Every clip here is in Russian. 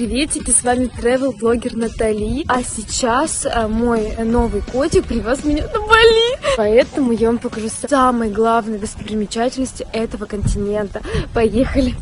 приветики, с вами travel блогер Натали. А сейчас а, мой новый котик привез меня на Бали. Поэтому я вам покажу самые главные достопримечательности этого континента. Поехали!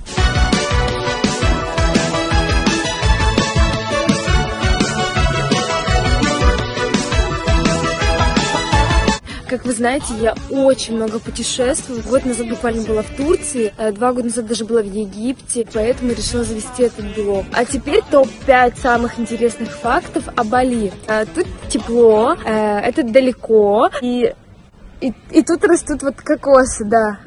Как вы знаете, я очень много путешествую. Год назад буквально была в Турции, э, два года назад даже была в Египте, поэтому решила завести этот блог. А теперь топ-5 самых интересных фактов о Бали. Э, тут тепло, э, это далеко, и, и, и тут растут вот кокосы, да.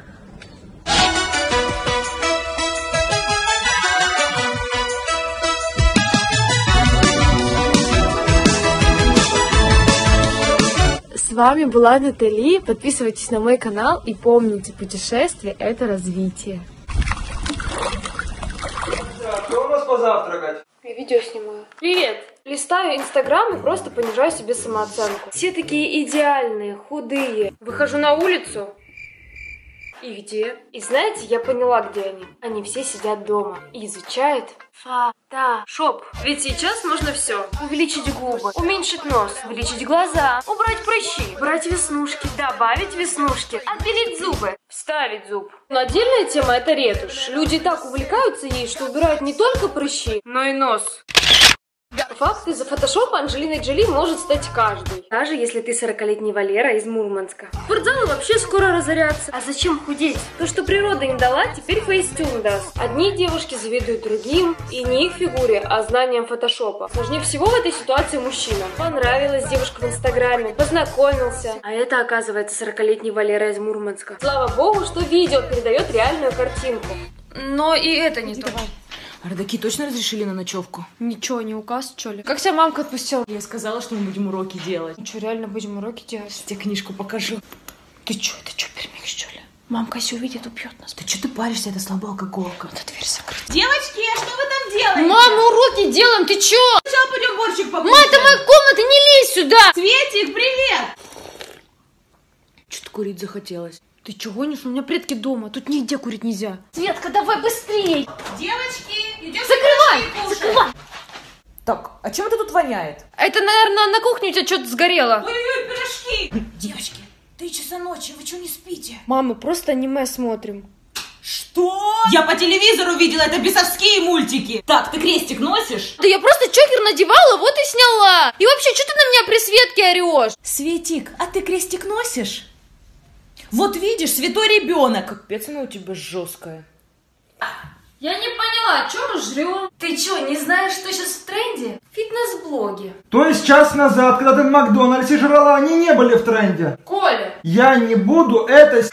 С вами была Натали. Подписывайтесь на мой канал и помните, путешествие – это развитие. Кто у нас позавтракать? Я видео снимаю. Привет! Листаю Инстаграм и просто понижаю себе самооценку. Все такие идеальные, худые. Выхожу на улицу. И где? И знаете, я поняла, где они. Они все сидят дома и изучают фотошоп. Ведь сейчас можно все. Увеличить губы, уменьшить нос, увеличить глаза, убрать прыщи, убрать веснушки, добавить веснушки, отбелить зубы, вставить зуб. Но отдельная тема это ретушь. Люди так увлекаются ей, что убирают не только прыщи, но и нос. Факт из-за фотошопа Анджелиной Джоли может стать каждый. Даже если ты 40-летний Валера из Мурманска. Спортзалы вообще скоро разорятся. А зачем худеть? То, что природа им дала, теперь фейстюн даст. Одни девушки завидуют другим, и не их фигуре, а знаниям фотошопа. Сложнее всего в этой ситуации мужчина. Понравилась девушка в инстаграме, познакомился. А это, оказывается, 40-летний Валера из Мурманска. Слава богу, что видео передает реальную картинку. Но и это не то. А родаки точно разрешили на ночевку? Ничего, не указ, что ли? Как тебя мамка отпустила? Я сказала, что мы будем уроки делать. Что, реально будем уроки делать? Тебе книжку покажу. Ты чё, это чё, пермик, что ли? Мамка если увидит, убьет нас. Да что ты паришься, это слабая алкоголка. Надо дверь закрыть. Девочки, а что вы там делаете? Мама, уроки делаем, ты чё? Сейчас пойдем борщик покушаем. это моя комната, не лезь сюда! Светик, привет! Что-то курить захотелось. Ты чё гонишь? У меня предки дома, тут нигде курить нельзя. Светка, давай быстрей! Девочки, идем Закрывай! Закрывай! Так, а чем это тут воняет? Это, наверное, на кухне у тебя что-то сгорело. Ой-ой, пирожки! Девочки, три часа ночи, вы что не спите? Мама, просто аниме смотрим. Что? Я по телевизору видела, это бесовские мультики. Так, ты крестик носишь? Да я просто чокер надевала, вот и сняла. И вообще, что ты на меня при Светке орешь? Светик, а ты крестик носишь? Вот видишь, святой ребенок. Капец, она у тебя жесткая. Я не поняла, что мы жрем? Ты что, не знаешь, что сейчас в тренде? Фитнес-блоги. То есть час назад, когда ты в Макдональдсе жрала, они не были в тренде? Коля, Я не буду это...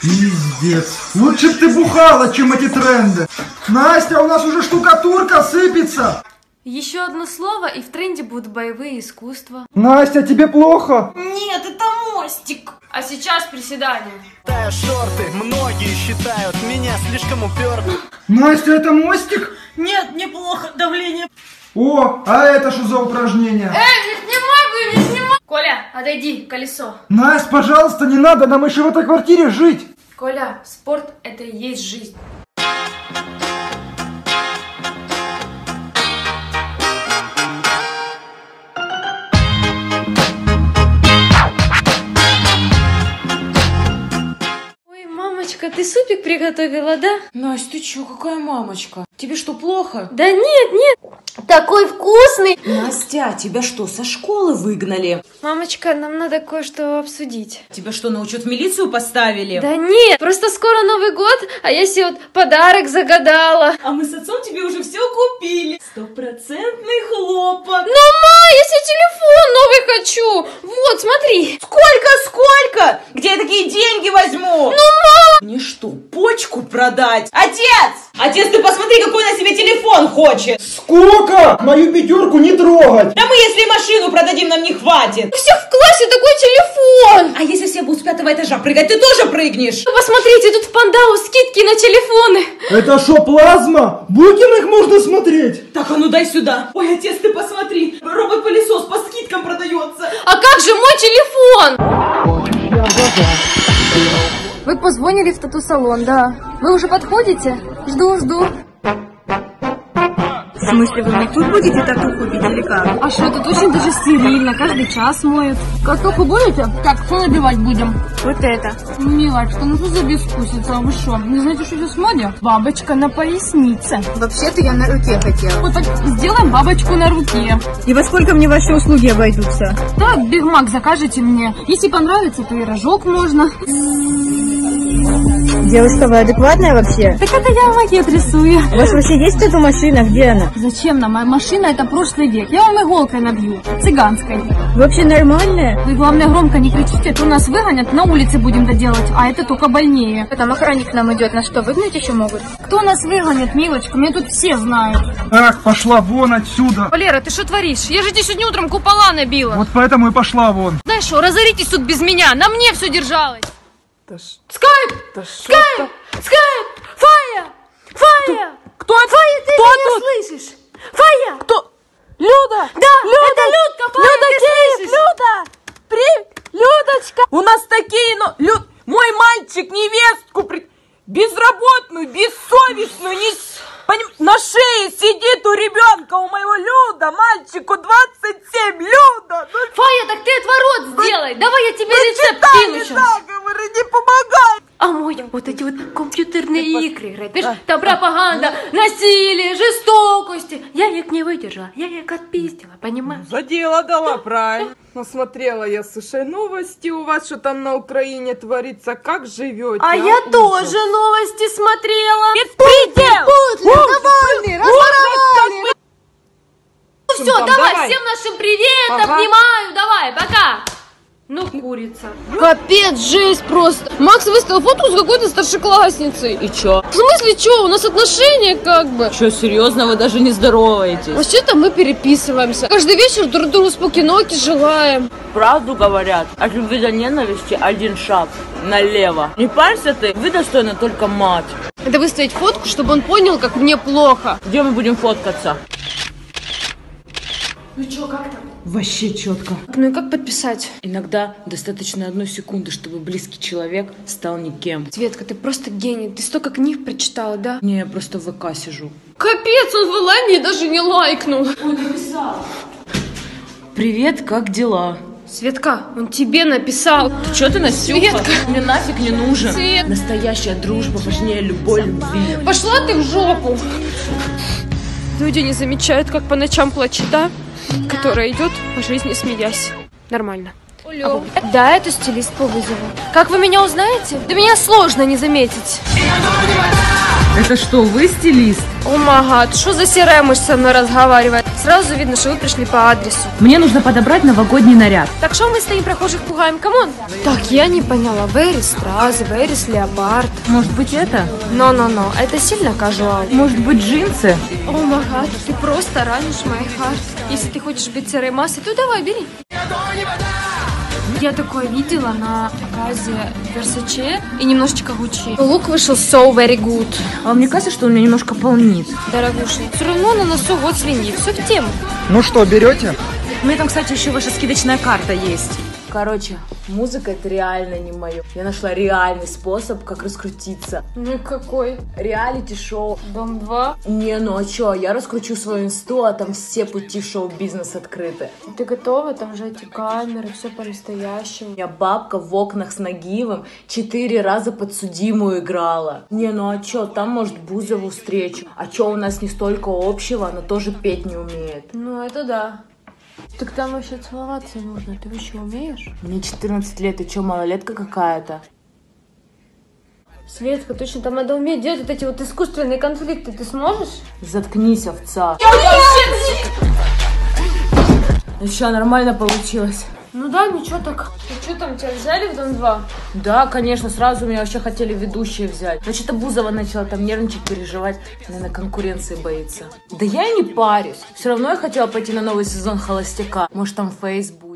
Пиздец. Лучше бы ты бухала, чем эти тренды. Настя, у нас уже штукатурка сыпется. еще одно слово, и в тренде будут боевые искусства. Настя, тебе плохо? Нет, это мостик. А сейчас приседания. Тая шорты, многие считают меня слишком упертым. Настя, это мостик? Нет, неплохо, давление. О, а это что за упражнение? Эй, не снимай, не снимай! Коля, отойди, колесо. Настя, пожалуйста, не надо, нам еще в этой квартире жить. Коля, спорт это и есть жизнь. Мамочка, ты супик приготовила, да? Настя, ты чё, какая мамочка? Тебе что, плохо? Да нет, нет, такой вкусный. Настя, тебя что, со школы выгнали? Мамочка, нам надо кое-что обсудить. Тебя что, на учет в милицию поставили? Да нет, просто скоро Новый год, а я себе вот подарок загадала. А мы с отцом тебе уже все купили. Стопроцентный хлопок. Ну, ма, я себе телефон новый хочу. Вот, смотри. Сколько, сколько? Где я такие деньги возьму? Ну, ма! Мне что, почку продать? Отец! Отец, ты посмотри, какой на себе телефон хочет. Сколько? Мою пятерку не трогать. Да мы, если машину продадим, нам не хватит. У всех в классе такой телефон. А если все будут с пятого этажа прыгать, ты тоже прыгнешь? Ну, Посмотрите, тут в Пандау скидки на телефоны. Это что, плазма? Букиных можно смотреть? Так, а ну дай сюда. Ой, отец, ты посмотри. Робот-пылесос по скидкам продается. А как же мой телефон? Вы позвонили в тату-салон, да. Вы уже подходите? Жду, жду. Смысле, вы мне тут будете татуху бить или как? А что, тут очень даже стерильно, каждый час моют. Картоху будете? Так, что набивать будем? Вот это. Милочка, ну что за бескусица, вы что? Не знаете, что сейчас в моде? Бабочка на пояснице. Вообще-то я на руке хотела. Вот так сделаем бабочку на руке. И во сколько мне ваши услуги обойдутся? Так, Биг Мак закажете мне. Если понравится, то и рожок можно. Девушка, вы адекватная вообще? Так это я макет рисую. У вас вообще есть эта машина? Где она? Зачем нам? Моя машина это прошлый век. Я вам иголкой набью. Цыганской. Вы вообще нормальная? Вы главное громко не кричите, а то нас выгонят, на улице будем доделать, а это только больнее. Там охранник к нам идет, на что, выгнать еще могут? Кто нас выгонит, милочка? Меня тут все знают. Так, пошла вон отсюда. Валера, ты что творишь? Я же тебе сегодня утром купола набила. Вот поэтому и пошла вон. Знаешь что, разоритесь тут без меня, на мне все держалось. Скайп! Скайп! Скайп! Фая! Фая! Кто это? Фая, ты Кто меня тут? слышишь? Фая! Кто? Люда! Да, это Людка, Фая, Люда ты Киев! слышишь? Люда! При... Людочка! У нас такие, но... Люд... Мой мальчик невестку при... безработную, бессовестную, не... поним- На шее сидит у ребенка, у моего Люда, мальчику 27, Люда! Ну Фая, так ты отворот сделай. Давай я тебе рецепт читай помогай! А мой вот эти вот компьютерные игры. Понимаешь, там пропаганда, насилие, жестокости. Я их не выдержала, я их отпиздила, понимаешь? За дело дала, правильно. Насмотрела я, слушай, новости у вас, что там на Украине творится, как живете? А я Ужас. тоже новости смотрела. Предел! Довольны, разворовали! Все, там, давай, давай. всем нашим привет, Ага. обнимаю, давай, пока. Ну, курица. Капец, жесть просто. Макс выставил фотку с какой-то старшеклассницей. И чё? В смысле, что? У нас отношения как бы. Что, серьезно, вы даже не здороваетесь? Вообще-то мы переписываемся. Каждый вечер друг другу спокиноки желаем. Правду говорят, от любви до ненависти один шаг налево. Не парься ты, вы достойны только мать. Надо выставить фотку, чтобы он понял, как мне плохо. Где мы будем фоткаться? Ну что, как там? Вообще четко. Ну и как подписать? Иногда достаточно одной секунды, чтобы близкий человек стал никем. Светка, ты просто гений. Ты столько книг прочитала, да? Не, я просто в ВК сижу. Капец, он в Иландии даже не лайкнул. Привет, как дела? Светка, он тебе написал. Че ты, Настюха? Светка. Мне нафиг не нужен. Свет. Настоящая дружба важнее любой любви. Пошла ты в жопу. Люди не замечают, как по ночам плачет та, которая идет по жизни смеясь. Нормально. Алло. Да, это стилист по вызову. Как вы меня узнаете? Да меня сложно не заметить. Это что, вы стилист? Oh my God, что за серая мышь со мной разговаривает? Сразу видно, что вы пришли по адресу. Мне нужно подобрать новогодний наряд. Так что мы стоим прохожих пугаем? Come on. Так, я не поняла. Very стразы, very леопард. Может быть это? No-no-no, это сильно casual. Может быть джинсы? О магад, ты просто ранишь мой харт. Если ты хочешь быть серой массой, то давай, бери. Я такое видела на показе Versace и немножечко Gucci. Лук вышел so very good. А мне кажется, что он меня немножко полнит. Дорогуша, все равно на носу год свиньи. Все в тему. Ну что, берете? У меня там, кстати, еще ваша скидочная карта есть. Короче, музыка это реально не мое. Я нашла реальный способ, как раскрутиться. Ну какой? Реалити-шоу. Дом 2? Не, ну а чё, я раскручу свою инсту, а там все пути в шоу-бизнес открыты. Ты готова? Там же эти камеры, все У по-настоящему. меня бабка в окнах с Нагиевым четыре раза подсудимую играла. Не, ну а чё, там может Бузову встречу. А чё, у нас не столько общего, она тоже петь не умеет. Ну это да. Так там вообще целоваться нужно. Ты вообще умеешь? Мне 14 лет, и чё, малолетка какая-то? Светка, точно, там надо уметь делать вот эти вот искусственные конфликты. Ты сможешь? Заткнись, овца. Ну чё, нормально получилось? Ну да, ничего так. Ну что там, тебя взяли в Дом 2? Да, конечно, сразу меня вообще хотели ведущие взять. Но что-то Бузова начала там нервничать, переживать. Наверное, конкуренции боится. Да я и не парюсь. Все равно я хотела пойти на новый сезон «Холостяка». Может, там Facebook